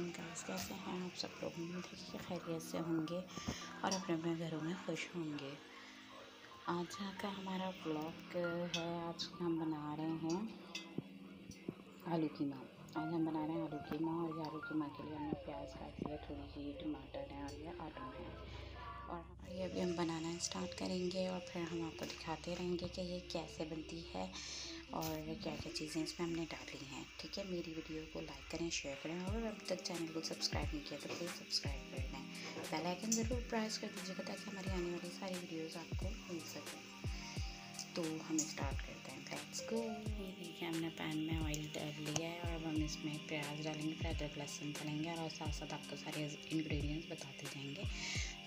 वालेकुम गाइस कैसे हैं आप सब लोग? उम्मीद है कि खैरियत से होंगे और अपने अपने घरों में खुश होंगे। आज का हमारा ब्लॉग है, आज हम बना रहे हैं आलू की माँ। आज हम बना रहे हैं आलू की माँ और ये आलू की माँ के लिए हमने प्याज काट लिया थोड़ी सी टमाटर है और ये आलू है। और ये अभी हम बनाना स्टार्ट करेंगे और फिर हम आपको दिखाते रहेंगे कि ये कैसे बनती है। और क्या क्या चीज़ें इसमें हमने डाली हैं, ठीक है? मेरी वीडियो को लाइक करें, शेयर करें और अब तक चैनल को सब्सक्राइब नहीं किया तो प्लीज़ सब्सक्राइब कर लें बेल आइकन ज़रूर प्रेस कर दीजिएगा ताकि हमारी आने वाली सारी वीडियोज़ आपको मिल सके। तो हम स्टार्ट करते हैं लेट्स गो ये देखिए, हमने पैन में ऑयल डाल लिया है और अब हम इसमें प्याज डालेंगे फिर अदरक लहसुन डालेंगे और साथ साथ आपको सारे इंग्रेडिएंट्स बताते जाएँगे।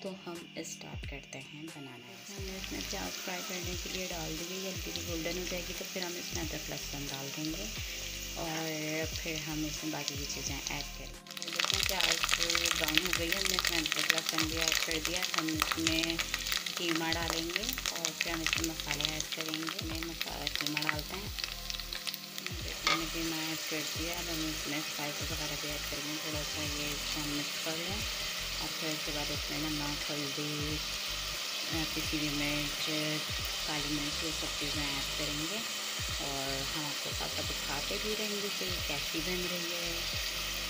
तो हम स्टार्ट करते हैं बनाना हमने इसमें प्याज फ्राई करने के लिए डाल दी गई हल्की सी गोल्डन हो जाएगी तो फिर हम इसमें अदरक लहसुन डाल देंगे और फिर हम इसमें बाकी की चीज़ें ऐड करेंगे। देखें प्याज ब्राउन हो गई है। हमने इसमें अदरक लहसुन भी ऐड कर दिया। हम इसमें कीमा डालेंगे और फिर हम इसमें मसाले ऐड करेंगे। मैं मसाला कीमा डालते हैं। मैंने कीमा ऐड कर दिया अब हम इसमें स्पाइसेस वगैरह भी ऐड करेंगे। थोड़ा सा ये हम मिक्स कर लें। और फिर उसके बाद इसमें नमक, हल्दी किसी भी मिर्च, काली मिर्च, ये सब चीज़ें ऐड करेंगे। और हम आपको साथ साथ दिखाते भी रहेंगे कि कैसी बन रही है?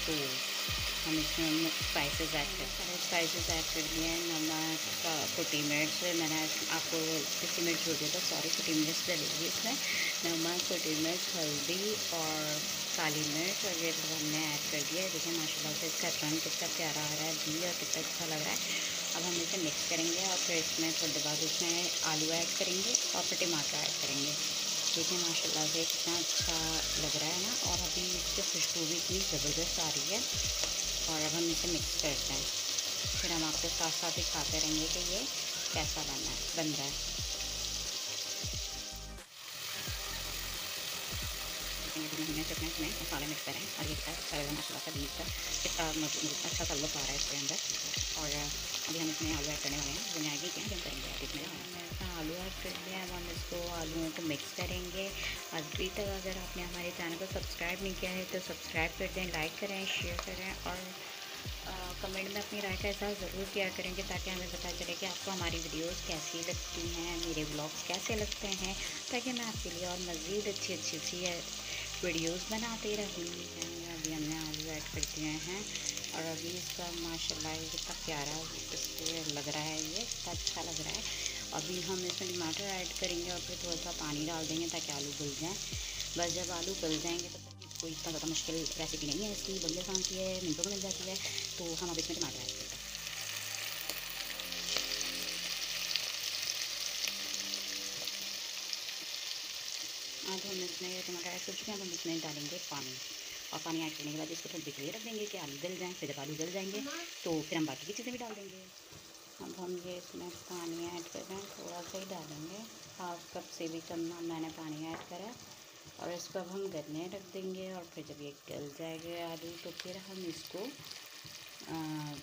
तो हम इसमें स्पाइसेस ऐड कर सारे स्पाइसेस ऐड कर दिए हैं, नमक, कुटी मिर्च, मैंने आपको किसी मिर्च हो दिया था सॉरी कुटी मिर्च डलेगी इसमें। नमक, कुटी मिर्च, हल्दी और काली मिर्च और ये सब हमने ऐड कर दिया है देखिए, माशाल्लाह से इसका रंग कितना प्यारा आ रहा है घी और कितना अच्छा लग रहा है। अब हम इसे मिक्स करेंगे और फिर इसमें थोड़ी बाद इसमें आलू ऐड करेंगे और फिर टमाटर ऐड करेंगे। देखिए, माशाल्लाह से कितना अच्छा लग रहा है ना, और अभी इसकी खुशबू भी इतनी ज़बरदस्त आ रही है। हम इसे मिक्स करते हैं। फिर हम आपको साथ साथ दिखाते रहेंगे कि ये कैसा बना है, बन रहा है। चटनी इसमें मसाले मिक्स करें, और ये अच्छा लगा मसाला का बीज का कितना मतलब अच्छा सा आ रहा है इसके अंदर। और अभी हम इसमें आलू ऐड करने वाले हैं बन आएगी क्या करेंगे इसमें। आलू ऐड कर दिया अब हम इसको आलूओं को मिक्स करेंगे। अभी तक अगर आपने हमारे चैनल को सब्सक्राइब नहीं किया है तो सब्सक्राइब कर दें लाइक करें शेयर करें, और कमेंट में अपनी राय का एहसास ज़रूर किया करेंगे ताकि हमें पता चले कि आपको हमारी वीडियोस कैसी लगती हैं, मेरे ब्लॉग्स कैसे लगते हैं, ताकि मैं आपके लिए और मज़ीद अच्छी अच्छी सी वीडियोस बनाते रहूँ। अभी हमने आलू ऐड कर दिए हैं और अभी इसका माशाल्लाह कितना प्यारा इससे लग रहा है ये कितना अच्छा लग रहा है। अभी हम इसमें टमाटर ऐड करेंगे और फिर थोड़ा सा पानी डाल देंगे ताकि आलू गल जाएँ। बस जब आलू गल जाएँगे तो कोई इतना ज़्यादा मुश्किल रेसिपी नहीं है इसकी बड़ी आसान सी है मिनटों में मिल जाती है तो हम अब इसमें टमाटर ऐड हैं। अब हम इसमें टमाटर ऐड कर चुके हैं हम इसमें डालेंगे पानी। और पानी ऐड करने के बाद इसको थोड़ी देर रख देंगे कि आलू गल जाएँ, फिर जब आलू गल जाएँगे तो फिर हम बाकी की चीज़ें भी डाल देंगे। अब हम ये इसमें पानी ऐड कर रहे हैं, थोड़ा सा ही डालेंगे। हाफ़ कप से भी कम मैंने पानी ऐड करा और इसको अब हम गलने रख देंगे और फिर जब ये गल जाएगा आलू तो फिर हम इसको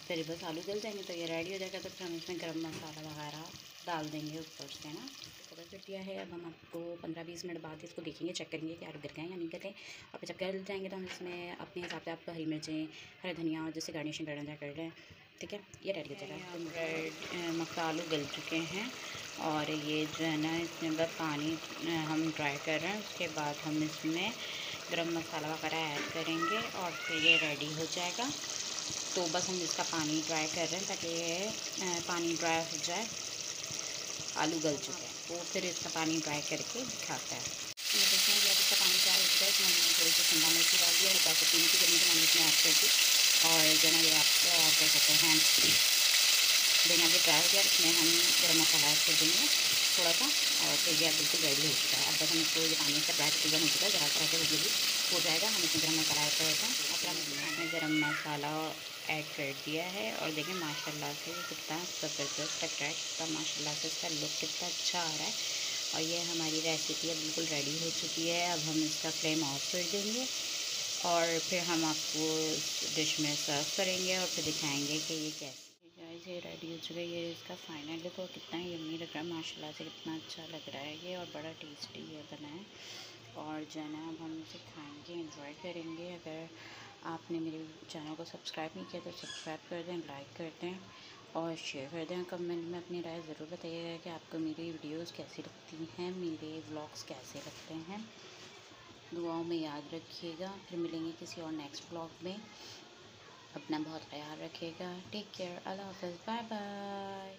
फिर बस आलू गल जाएँगे तो ये रेडी हो जाएगा तो फिर हम इसमें गर्म मसाला वगैरह डाल देंगे ऊपर से ना। कवर कर दिया है अब हम आपको पंद्रह बीस मिनट बाद इसको देखेंगे चेक करेंगे कि आलू गिर गए या नहीं गिर गए। और जब गल जाएँगे तो हम इसमें अपने हिसाब से आपको हरी मिर्चें हरे धनिया और जैसे गार्निशिंग करना चाहे कर लें ठीक है? ये रेडी हो जाएगा। रेड मसालू गल चुके हैं। और ये जो है ना, इसमें बस पानी हम ड्राई कर रहे हैं, उसके बाद हम इसमें गरम मसाला वगैरह ऐड करेंगे और फिर ये रेडी हो जाएगा। तो बस हम इसका पानी ड्राई कर रहे हैं ताकि ये पानी ड्राई हो जाए। आलू गल चुके हैं। तो फिर इसका पानी ड्राई करके दिखाता है। ये देखें जब इसका पानी ड्राई हमने थोड़ी सी मिर्ची डाल और ऊपर तीन की गर्मी मैंने इसमें ऐड कर दी। और जो है ये आप कर सकते हैं देना भी ड्राई हो गया इसमें हम गर्म मसाला ऐड कर देंगे, थोड़ा सा, और फिर यह बिल्कुल रेडी हो चुका है। अब बस हम इसको ये पानी से ड्राई तकरीबन हो चुका है, ज़रा सा वो भी हो जाएगा। हम इसमें गर्म मसाला ऐड कर देते हैं। अपना हमने गर्म मसाला ऐड कर दिया है, और देखें माशाल्लाह से कितना ज़बरदस्त लग रहा है, कितना माशाल्लाह से इसका लुक कितना अच्छा आ रहा है। और ये हमारी रेसिपी अब बिल्कुल रेडी हो चुकी है। अब हम इसका फ्लेम ऑफ़ कर देंगे, और फिर हम आपको डिश में सर्व करेंगे, और फिर दिखाएँगे कि ये कैसे गाइस ये रेडी हो चुका है ये इसका फाइनल देखो कितना यम्मी लग रहा है, माशाल्लाह से कितना अच्छा लग रहा है ये, और बड़ा टेस्टी है, बना है। और जो है ना अब हम इसे खाएँगे इंजॉय करेंगे। अगर आपने मेरे चैनल को सब्सक्राइब नहीं किया तो सब्सक्राइब कर दें लाइक कर दें, और शेयर कर दें। कमेंट में अपनी राय ज़रूर बताइएगा कि आपको मेरी वीडियोस कैसी लगती हैं, मेरे व्लॉग्स कैसे लगते हैं। दुआओं में याद रखिएगा, फिर मिलेंगे किसी और नेक्स्ट ब्लॉग में। अपना बहुत ख्याल रखिएगा। टेक केयर अल्लाह हाफ़ बाय बाय